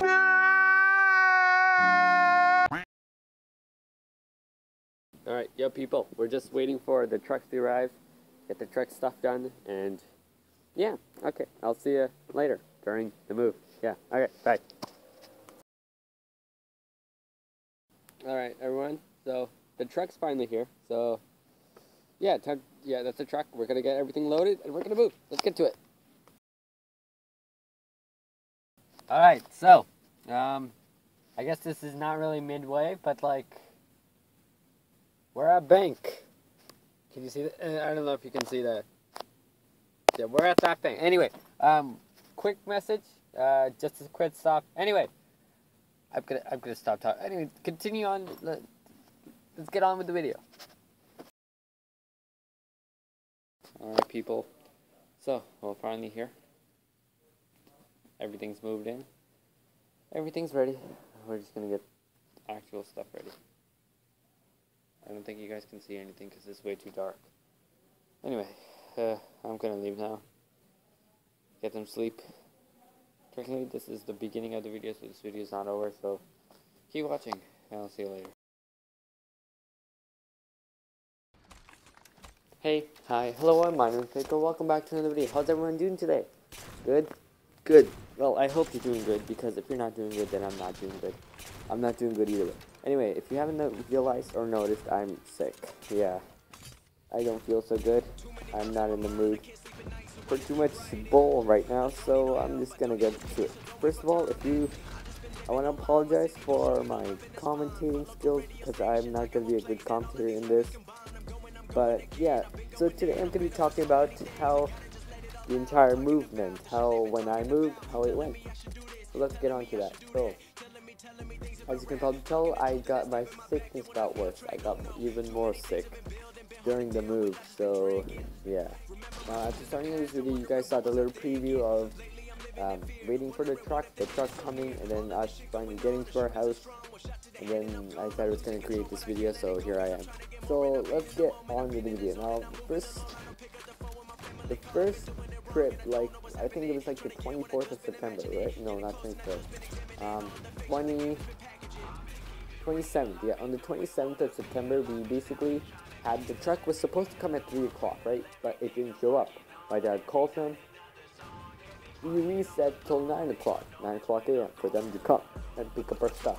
Alright, yo people, we're just waiting for the trucks to arrive, get the truck stuff done, and yeah, okay, I'll see you later during the move. Yeah, okay, bye. Alright, everyone, so the truck's finally here, so yeah, time, yeah, that's the truck. We're gonna get everything loaded and we're gonna move. Let's get to it. Alright, so, um, I guess this is not really midway, but like, we're at bank. Can you see that? Uh, I don't know if you can see that. Yeah, we're at that bank. Anyway, um, quick message. Uh, just a quick stop. Anyway, I'm gonna I'm gonna stop talking. Anyway, continue on. Let, let's get on with the video. All right, people. So we're finally here. Everything's moved in. Everything's ready. We're just gonna get actual stuff ready. I don't think you guys can see anything because it's way too dark. Anyway, uh, I'm gonna leave now. Get some sleep. Technically, this is the beginning of the video, so this video is not over, so keep watching, and I'll see you later. Hey, hi, hello, I'm Minor Pickle. Welcome back to another video. How's everyone doing today? Good? Good. Well, I hope you're doing good, because if you're not doing good, then I'm not doing good. I'm not doing good either way. Anyway, if you haven't realized or noticed, I'm sick. Yeah. I don't feel so good. I'm not in the mood for too much bull right now, so I'm just gonna get to it. First of all, if you... I want to apologize for my commentating skills, because I'm not gonna be a good commentator in this. But, yeah, so today I'm gonna be talking about how the entire movement, how when I moved, how it went. So let's get on to that. So, as you can probably tell, I got my sickness got worse. I got even more sick during the move. So yeah. Uh, at the starting of this video, you guys saw the little preview of um, waiting for the truck, the truck coming, and then us finally getting to our house. And then I thought I was gonna create this video, so here I am. So let's get on with the video. Now, first, the first trip, like I think it was like the 24th of September, right? No, not 24th. Um, 20. 27th, yeah, on the 27th of September, we basically had the truck was supposed to come at 3 o'clock, right? But it didn't show up. My dad called them. We reset till 9 o'clock, 9 o'clock a.m. for them to come and pick up our stuff.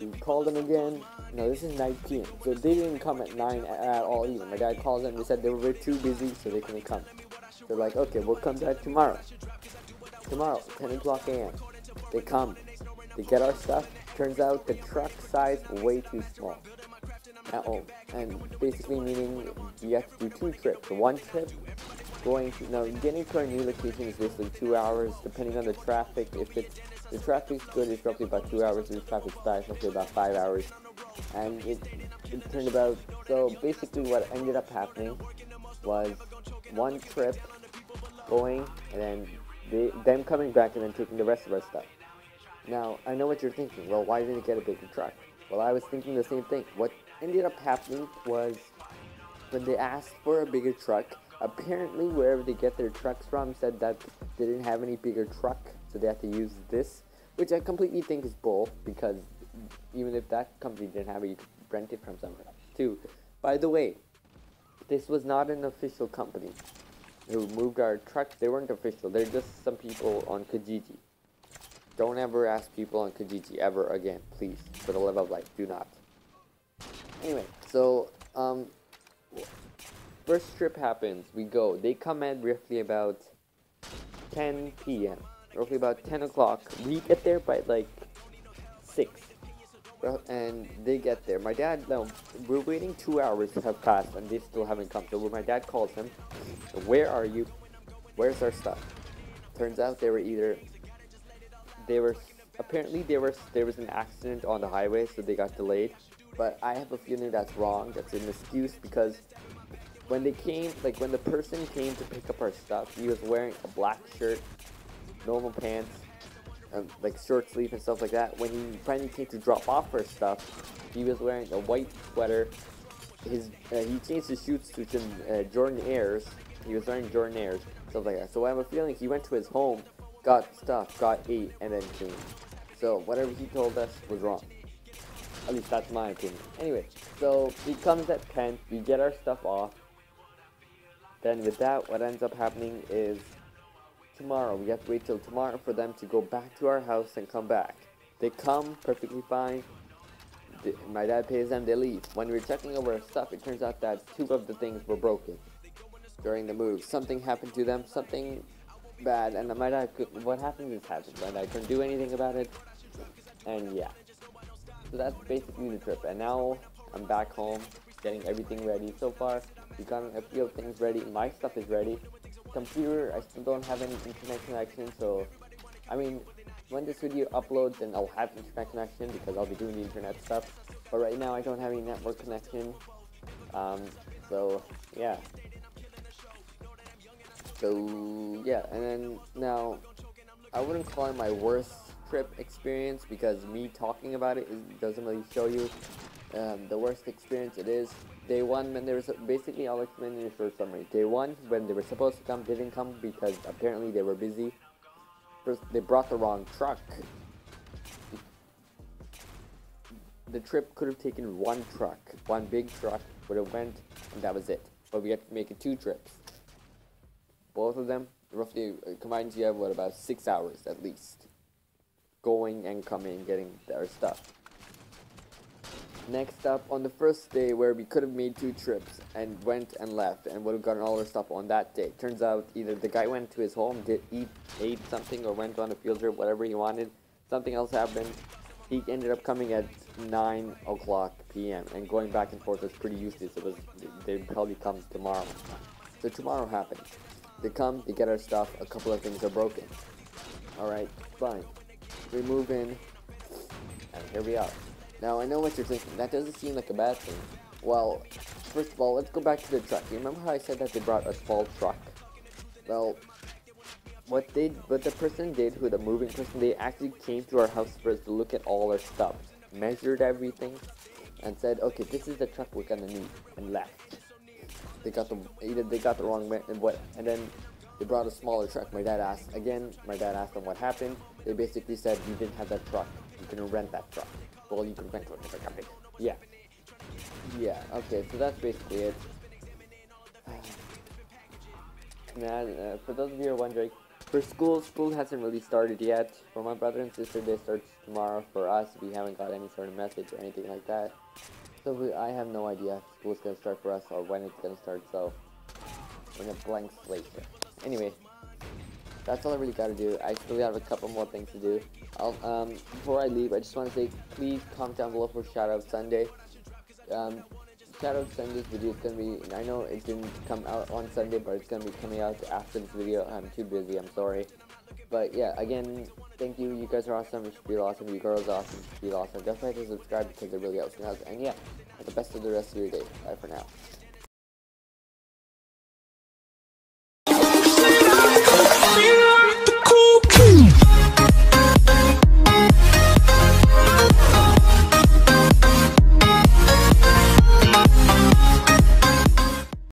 We called them again. No, this is 9 p.m. So they didn't come at 9 at all either. My dad called them. They said they were too busy, so they couldn't come. They're like, okay, we'll come back tomorrow. Tomorrow, 10 o'clock a.m. They come. They get our stuff. Turns out the truck size way too small at all. And basically meaning you have to do two trips. One trip going to, now getting to our new location is basically two hours depending on the traffic. If it's, the traffic's good, it's roughly about two hours. If the traffic's bad, it's roughly about five hours. And it, it turned about, so basically what ended up happening was one trip going and then they, them coming back and then taking the rest of our stuff. Now, I know what you're thinking. Well, why didn't it get a bigger truck? Well, I was thinking the same thing. What ended up happening was when they asked for a bigger truck, apparently wherever they get their trucks from said that they didn't have any bigger truck, so they had to use this, which I completely think is bull because even if that company didn't have it, you could rent it from somewhere else too. By the way, this was not an official company who moved our trucks. They weren't official. They're just some people on Kijiji. Don't ever ask people on Kijiji ever again, please. For the love of life, do not. Anyway, so, um, first trip happens. We go. They come in roughly about 10 p.m. Roughly about 10 o'clock. We get there by like 6. And they get there. My dad, no, we're waiting two hours to have passed and they still haven't come. So when my dad calls him, where are you? Where's our stuff? Turns out they were either they were apparently there was there was an accident on the highway, so they got delayed. But I have a feeling that's wrong. That's an excuse because when they came, like when the person came to pick up our stuff, he was wearing a black shirt, normal pants, like short sleeve and stuff like that. When he finally came to drop off her stuff, he was wearing a white sweater. His uh, he changed his shoes to uh, Jordan Airs. He was wearing Jordan Airs, stuff like that. So I have a feeling he went to his home got stuff, got ate, and then came. So whatever he told us was wrong. At least that's my opinion. Anyway, so he comes at 10, we get our stuff off. Then with that, what ends up happening is tomorrow, we have to wait till tomorrow for them to go back to our house and come back. They come perfectly fine. The- My dad pays them, they leave. When we were checking over our stuff, it turns out that two of the things were broken during the move. Something happened to them, something bad, and my dad could, what happened is happened, and I couldn't do anything about it. And yeah. So that's basically the trip. And now I'm back home, getting everything ready. So far, we got a few things ready. My stuff is ready. Computer, I still don't have any internet connection, so I mean, when this video uploads, then I'll have internet connection because I'll be doing the internet stuff. But right now, I don't have any network connection. Um, so yeah. So yeah, and then now I wouldn't call it my worst trip experience because me talking about it doesn't really show you um, the worst experience it is. Day one, when they was basically, I'll explain in a short summary. Day one, when they were supposed to come, didn't come because apparently they were busy. First, they brought the wrong truck. The trip could have taken one truck, one big truck would have went, and that was it. But we had to make it two trips. Both of them, roughly uh, combined have what about six hours at least, going and coming, getting their stuff. Next up, on the first day where we could have made two trips and went and left and would have gotten all our stuff on that day. Turns out either the guy went to his home, did eat, ate something, or went on a field trip, whatever he wanted. Something else happened. He ended up coming at 9 o'clock p.m. and going back and forth was pretty useless. It was they probably come tomorrow. So tomorrow happens. They come, they get our stuff. A couple of things are broken. All right, fine. We move in, and here we are. Now, I know what you're thinking. That doesn't seem like a bad thing. Well, first of all, let's go back to the truck. You remember how I said that they brought a small truck? Well, what they, what the person did, who the moving person, they actually came to our house first to look at all our stuff, measured everything, and said, okay, this is the truck we're gonna need, and left. They got the either they got the wrong and what, and then they brought a smaller truck. My dad asked again. My dad asked them what happened. They basically said you didn't have that truck. You can rent that truck. You can one if company. Yeah. Yeah. Okay. So that's basically it. Man, uh, for those of you who are wondering, for school, school hasn't really started yet. For my brother and sister, they start tomorrow. For us, we haven't got any sort of message or anything like that. So we, I have no idea if school's gonna start for us or when it's gonna start. So we're in a blank slate. Anyway, that's all I really gotta do. I still have a couple more things to do. Um, before I leave, I just want to say, please comment down below for Shoutout Sunday. Um, Shoutout Sunday's video is gonna be. I know it didn't come out on Sunday, but it's gonna be coming out after this video. I'm too busy. I'm sorry. But yeah, again, thank you. You guys are awesome. You should feel awesome. You girls are awesome. You should feel awesome. Definitely subscribe because it really helps me out. And yeah, have the best of the rest of your day. Bye for now.